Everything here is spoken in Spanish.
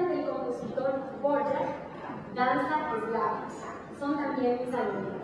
del compositor Borja, danza eslava. Son también mis alumnas.